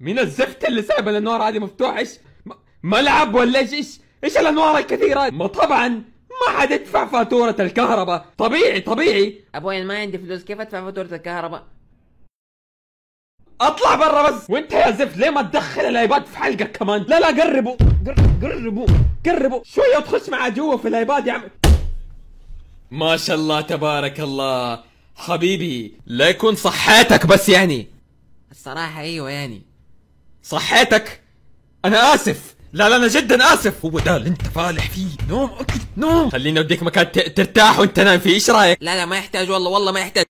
مين الزفت اللي سايب الانوار هذه مفتوحه إيش؟ ملعب ولا إيش؟ إيش؟ إيش الأنوار الكثيرة ما طبعا ما حد يدفع فاتورة الكهرباء. طبيعي طبيعي. أبوي أنا ما عندي فلوس كيف أدفع فاتورة الكهرباء؟ أطلع برا بس. وأنت يا زفت ليه ما تدخل الإيباد في حلقك كمان؟ لا لا قربوا. قر- قربوا. قربوا. شوية تخش مع جوا في الإيباد يا عم. ما شاء الله تبارك الله. حبيبي لا يكون صحتك بس يعني. الصراحة أيوه يعني. صحتك. أنا آسف. لا لا أنا جدا آسف. هو ده اللي أنت فالح فيه. نوم أوكي نوم. خليني أوديك مكان ترتاح وأنت نايم. فيه إيش رأيك؟ لا لا ما يحتاج والله والله ما يحتاج.